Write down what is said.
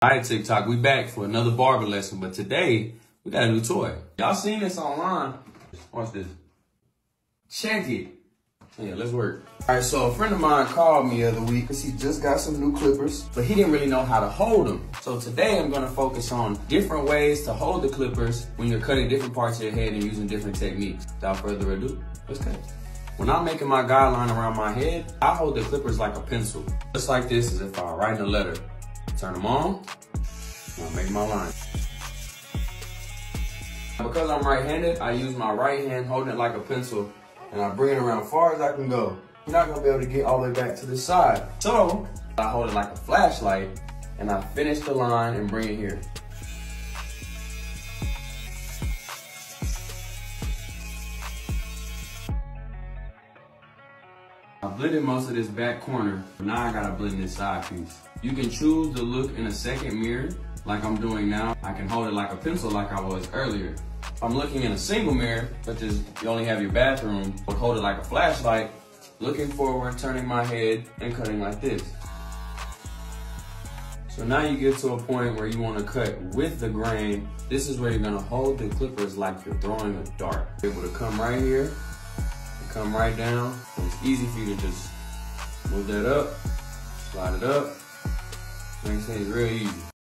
All right, TikTok, we back for another barber lesson, but today we got a new toy. Y'all seen this online? Watch this. Check it. Oh, yeah, let's work. All right, so a friend of mine called me the other week because he just got some new clippers, but he didn't really know how to hold them. So today I'm gonna focus on different ways to hold the clippers when you're cutting different parts of your head and using different techniques. Without further ado, let's cut. When I'm making my guideline around my head, I hold the clippers like a pencil. Just like this as if I write a letter. Turn them on, and I make my line. Because I'm right-handed, I use my right hand holding it like a pencil and I bring it around as far as I can go. You're not gonna be able to get all the way back to the side. So, I hold it like a flashlight and I finish the line and bring it here. I blended most of this back corner. Now I gotta blend this side piece. You can choose to look in a second mirror like I'm doing now. I can hold it like a pencil like I was earlier. If I'm looking in a single mirror, such as you only have your bathroom, I hold it like a flashlight, looking forward, turning my head, and cutting like this. So now you get to a point where you wanna cut with the grain. This is where you're gonna hold the clippers like you're throwing a dart. Able to come right here, come right down. It's easy for you to just move that up, slide it up. Makes things real easy.